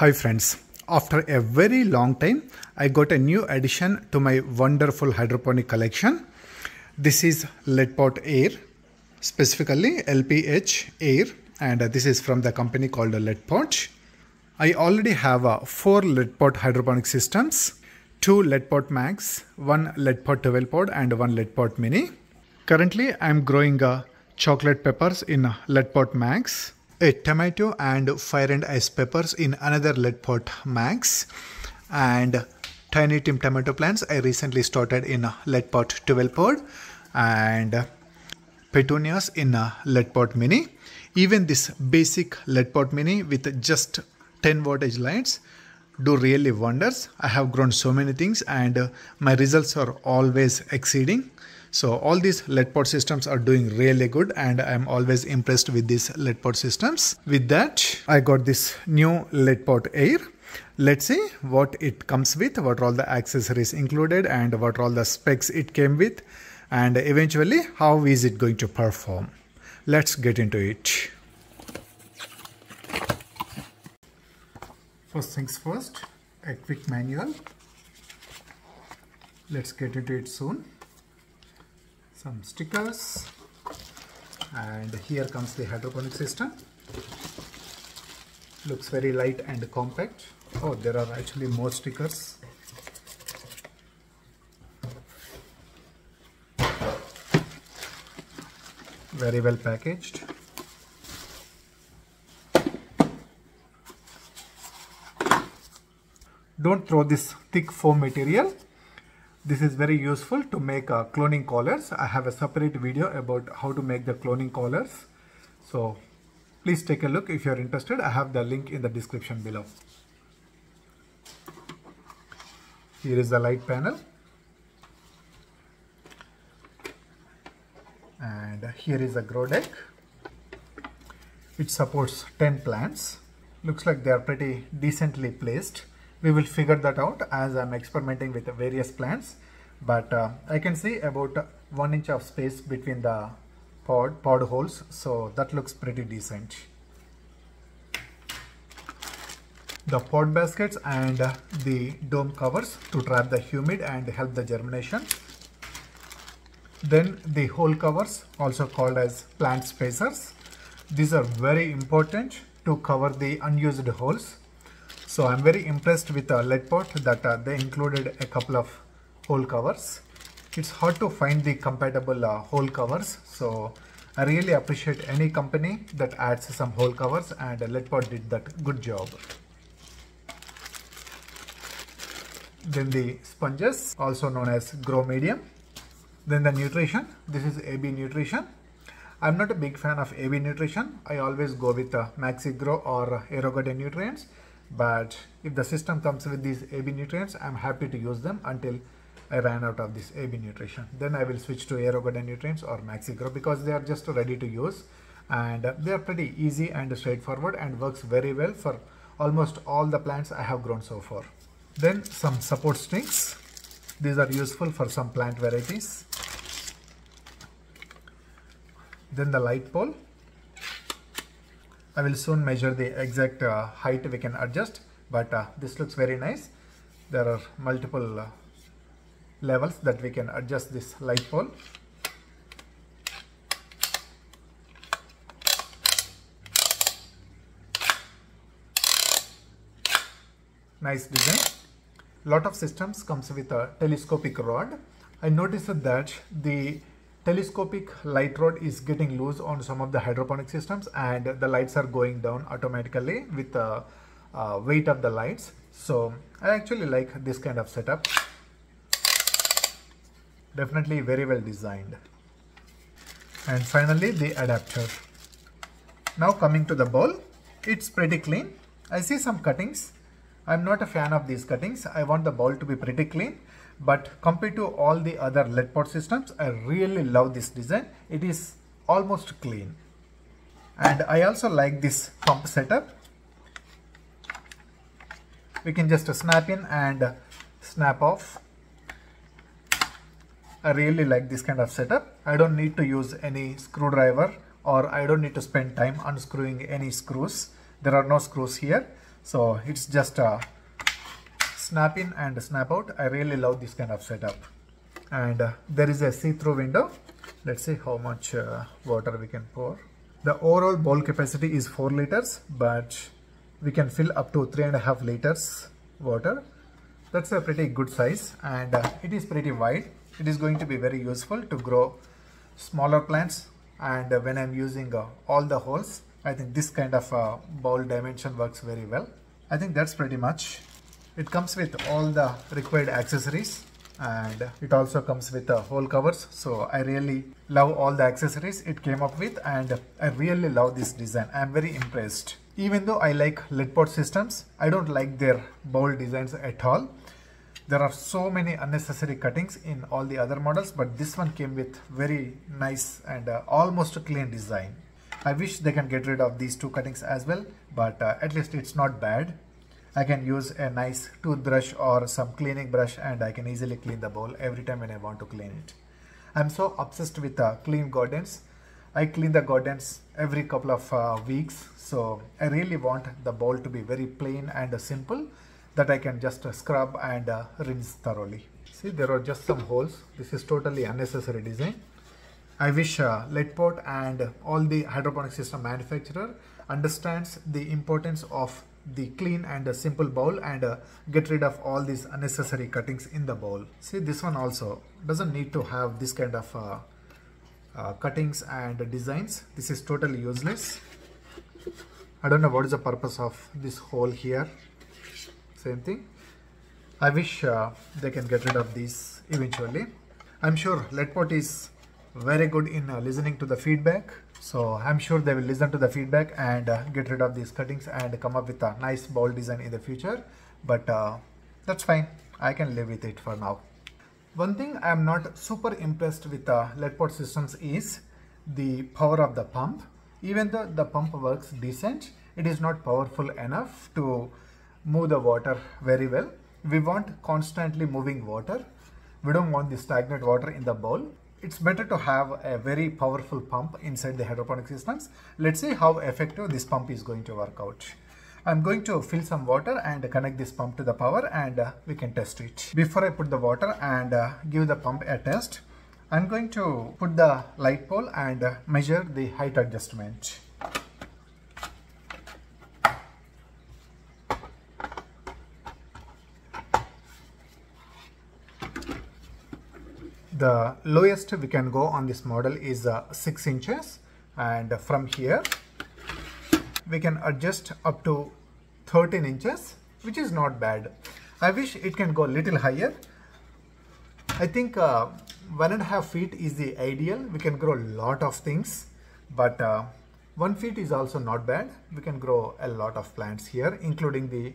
Hi friends, after a very long time, I got a new addition to my wonderful hydroponic collection. This is LetPot air, specifically LPH air and this is from the company called LetPot. I already have uh, four LetPot hydroponic systems, two LetPot max, one LetPot 12 pot and one LetPot mini. Currently, I am growing uh, chocolate peppers in LetPot max a tomato and fire and ice peppers in another LetPot max and tiny tim tomato plants i recently started in a LetPot 12 pot and petunias in a LetPot mini. Even this basic LetPot mini with just 10 wattage lights do really wonders. I have grown so many things and my results are always exceeding so all these LetPot systems are doing really good and I'm always impressed with these LetPot systems. With that, I got this new LetPot air. Let's see what it comes with, what are all the accessories included and what are all the specs it came with and eventually how is it going to perform. Let's get into it. First things first, a quick manual. Let's get into it soon some stickers. And here comes the hydroponic system. Looks very light and compact. Oh there are actually more stickers. Very well packaged. Don't throw this thick foam material this is very useful to make uh, cloning collars. I have a separate video about how to make the cloning collars. So please take a look if you're interested. I have the link in the description below. Here is the light panel. And here is the grow deck. It supports 10 plants. Looks like they are pretty decently placed we will figure that out as I'm experimenting with various plants but uh, I can see about one inch of space between the pod, pod holes so that looks pretty decent. The pod baskets and the dome covers to trap the humid and help the germination. Then the hole covers also called as plant spacers. These are very important to cover the unused holes so I'm very impressed with the LetPot that uh, they included a couple of hole covers. It's hard to find the compatible uh, hole covers. So I really appreciate any company that adds some hole covers and uh, LetPot did that good job. Then the sponges also known as grow medium. Then the nutrition. This is AB nutrition. I'm not a big fan of AB nutrition. I always go with uh, MaxiGro or AeroGarden nutrients but if the system comes with these AB nutrients I'm happy to use them until I ran out of this AB nutrition. Then I will switch to AeroGarden nutrients or MaxiGro because they are just ready to use. And they are pretty easy and straightforward and works very well for almost all the plants I have grown so far. Then some support strings. These are useful for some plant varieties. Then the light pole I will soon measure the exact uh, height we can adjust but uh, this looks very nice. There are multiple uh, levels that we can adjust this light pole. Nice design. Lot of systems comes with a telescopic rod. I noticed that the telescopic light rod is getting loose on some of the hydroponic systems and the lights are going down automatically with the uh, weight of the lights. So I actually like this kind of setup. Definitely very well designed. And finally the adapter. Now coming to the bowl. It's pretty clean. I see some cuttings. I'm not a fan of these cuttings. I want the bowl to be pretty clean but compared to all the other LetPot systems I really love this design. It is almost clean. And I also like this pump setup. We can just snap in and snap off. I really like this kind of setup. I don't need to use any screwdriver or I don't need to spend time unscrewing any screws. There are no screws here. So it's just a snap in and snap out. I really love this kind of setup. And uh, there is a see-through window. Let's see how much uh, water we can pour. The overall bowl capacity is 4 liters, but we can fill up to 3.5 liters water. That's a pretty good size and uh, it is pretty wide. It is going to be very useful to grow smaller plants and uh, when I'm using uh, all the holes, I think this kind of uh, bowl dimension works very well. I think that's pretty much. It comes with all the required accessories and it also comes with the hole covers. So i really love all the accessories it came up with and i really love this design. I'm very impressed. Even though i like LetPot systems i don't like their bowl designs at all. There are so many unnecessary cuttings in all the other models but this one came with very nice and uh, almost clean design. I wish they can get rid of these two cuttings as well but uh, at least it's not bad I can use a nice toothbrush or some cleaning brush and I can easily clean the bowl every time when I want to clean it. I'm so obsessed with uh, clean gardens. I clean the gardens every couple of uh, weeks. So I really want the bowl to be very plain and simple that I can just uh, scrub and uh, rinse thoroughly. See, there are just some holes. This is totally unnecessary design. I wish uh, LetPot and all the hydroponic system manufacturer understands the importance of the clean and a simple bowl and uh, get rid of all these unnecessary cuttings in the bowl. See this one also doesn't need to have this kind of uh, uh, cuttings and designs. This is totally useless. I don't know what is the purpose of this hole here. Same thing. I wish uh, they can get rid of these eventually. I'm sure LetPot is very good in uh, listening to the feedback so I'm sure they will listen to the feedback and uh, get rid of these cuttings and come up with a nice bowl design in the future. But uh, that's fine. I can live with it for now. One thing I'm not super impressed with the LetPot systems is the power of the pump. Even though the pump works decent, it is not powerful enough to move the water very well. We want constantly moving water. We don't want the stagnant water in the bowl it's better to have a very powerful pump inside the hydroponic systems. Let's see how effective this pump is going to work out. I'm going to fill some water and connect this pump to the power and uh, we can test it. Before I put the water and uh, give the pump a test, I'm going to put the light pole and uh, measure the height adjustment. The lowest we can go on this model is uh, 6 inches. And from here we can adjust up to 13 inches which is not bad. I wish it can go a little higher. I think uh, one and a half feet is the ideal. We can grow a lot of things but uh, one feet is also not bad. We can grow a lot of plants here including the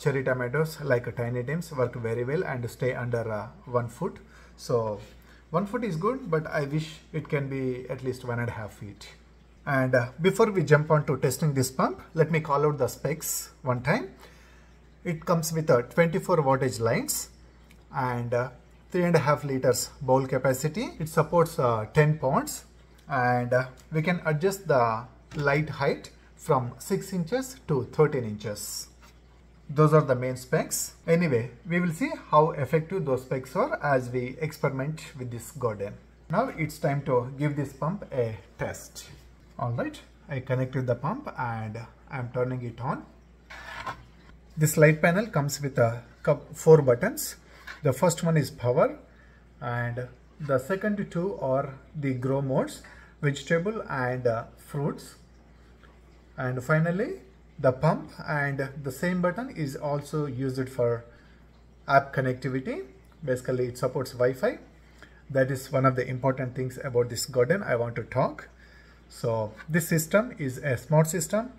cherry tomatoes like tiny tims work very well and stay under uh, one foot. So one foot is good, but I wish it can be at least one and a half feet. And uh, before we jump on to testing this pump, let me call out the specs one time. It comes with a 24 wattage lines and uh, three and a half liters bowl capacity. It supports uh, 10 ponds and uh, we can adjust the light height from 6 inches to 13 inches. Those are the main specs. Anyway, we will see how effective those specs are as we experiment with this garden. Now it's time to give this pump a test. Alright, I connected the pump and I'm turning it on. This light panel comes with a four buttons. The first one is power and the second two are the grow modes, vegetable and uh, fruits. And finally, the pump and the same button is also used for app connectivity. Basically, it supports Wi-Fi. That is one of the important things about this garden I want to talk. So this system is a smart system.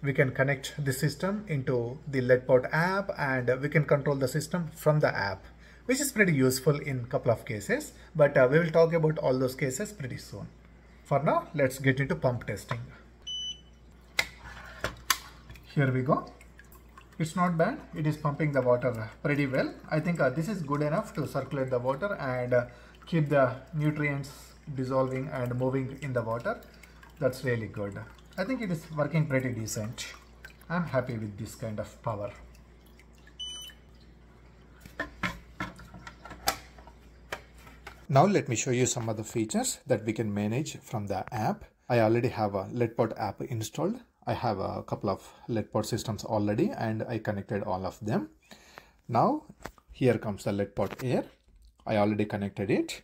We can connect the system into the LetPot app and we can control the system from the app, which is pretty useful in couple of cases. But uh, we will talk about all those cases pretty soon. For now, let's get into pump testing here we go it's not bad it is pumping the water pretty well i think uh, this is good enough to circulate the water and uh, keep the nutrients dissolving and moving in the water that's really good i think it is working pretty decent I'm happy with this kind of power. Now let me show you some other features that we can manage from the app. I already have a LetPot app installed. I have a couple of LetPot systems already and I connected all of them. Now here comes the LetPot Air. I already connected it.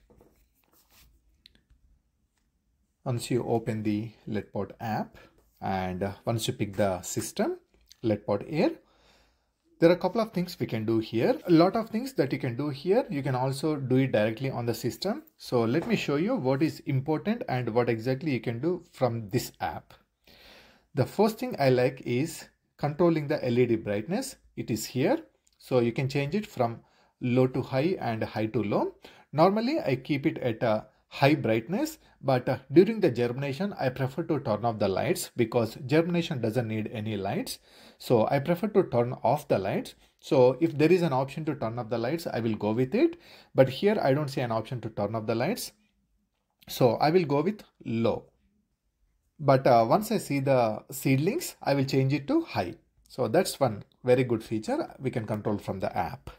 Once you open the LetPot app and uh, once you pick the system, LetPot Air, there are a couple of things we can do here. A lot of things that you can do here. You can also do it directly on the system. So let me show you what is important and what exactly you can do from this app. The first thing I like is controlling the LED brightness. It is here. So you can change it from low to high and high to low. Normally I keep it at a high brightness but uh, during the germination I prefer to turn off the lights because germination doesn't need any lights so I prefer to turn off the lights so if there is an option to turn off the lights I will go with it but here I don't see an option to turn off the lights so I will go with low but uh, once I see the seedlings I will change it to high. So that's one very good feature we can control from the app.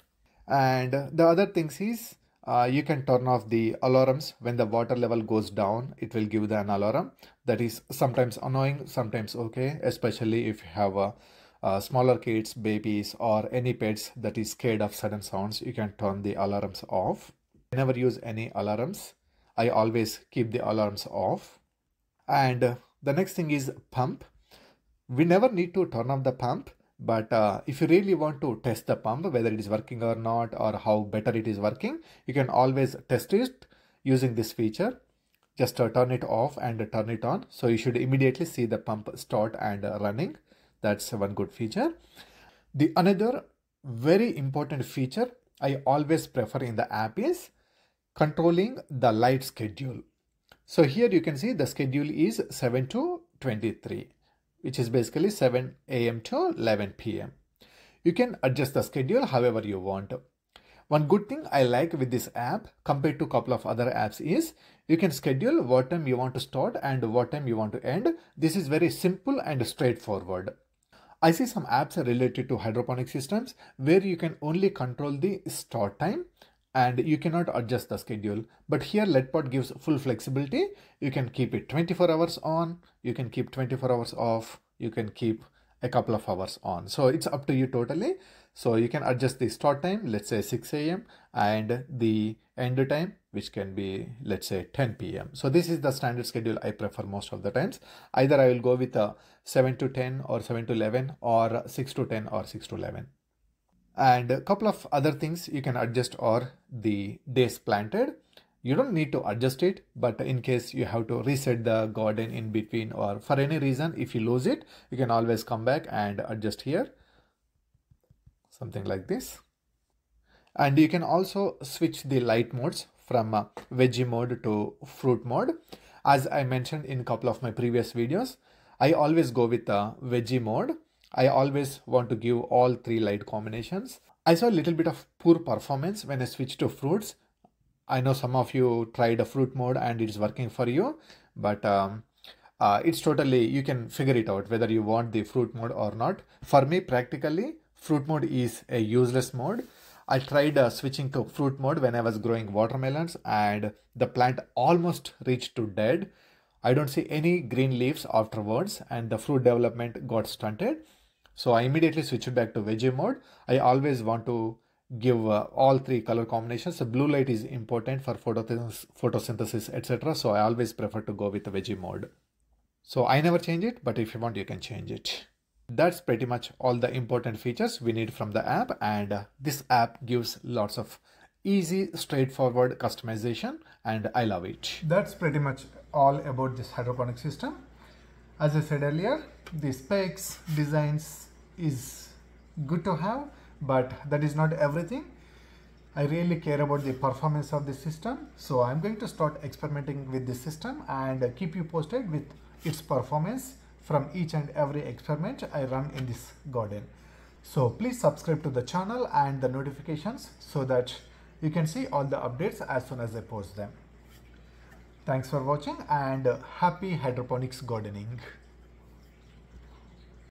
And the other things is uh, you can turn off the alarms. When the water level goes down it will give the an alarm. That is sometimes annoying sometimes okay especially if you have a, uh, smaller kids babies or any pets that is scared of sudden sounds you can turn the alarms off. I never use any alarms. I always keep the alarms off. And uh, the next thing is pump we never need to turn off the pump but uh, if you really want to test the pump, whether it is working or not, or how better it is working, you can always test it using this feature. Just uh, turn it off and turn it on. So you should immediately see the pump start and uh, running. That's one good feature. The another very important feature I always prefer in the app is controlling the light schedule. So here you can see the schedule is 7 to 23 which is basically 7 a.m. to 11 p.m. You can adjust the schedule however you want. One good thing I like with this app compared to a couple of other apps is you can schedule what time you want to start and what time you want to end. This is very simple and straightforward. I see some apps related to hydroponic systems where you can only control the start time and you cannot adjust the schedule. But here LetPot gives full flexibility. You can keep it 24 hours on, you can keep 24 hours off, you can keep a couple of hours on. So it's up to you totally. So you can adjust the start time, let's say 6 a.m. and the end time, which can be, let's say 10 p.m. So this is the standard schedule I prefer most of the times. Either I will go with a 7 to 10 or 7 to 11 or 6 to 10 or 6 to 11 and a couple of other things you can adjust are the days planted. You don't need to adjust it but in case you have to reset the garden in between or for any reason if you lose it you can always come back and adjust here. Something like this. And you can also switch the light modes from uh, veggie mode to fruit mode. As i mentioned in a couple of my previous videos i always go with the veggie mode I always want to give all three light combinations. I saw a little bit of poor performance when I switched to fruits. I know some of you tried a fruit mode and it's working for you, but um, uh, it's totally, you can figure it out whether you want the fruit mode or not. For me, practically, fruit mode is a useless mode. I tried uh, switching to fruit mode when I was growing watermelons and the plant almost reached to dead. I don't see any green leaves afterwards and the fruit development got stunted. So I immediately switched back to veggie mode. I always want to give uh, all three color combinations. So blue light is important for photosynthesis, photosynthesis etc. So I always prefer to go with the veggie mode. So I never change it, but if you want, you can change it. That's pretty much all the important features we need from the app. And uh, this app gives lots of easy, straightforward customization and I love it. That's pretty much all about this hydroponic system. As I said earlier, the specs, designs, is good to have but that is not everything I really care about the performance of the system so I'm going to start experimenting with this system and keep you posted with its performance from each and every experiment I run in this garden so please subscribe to the channel and the notifications so that you can see all the updates as soon as I post them. Thanks for watching and happy hydroponics gardening.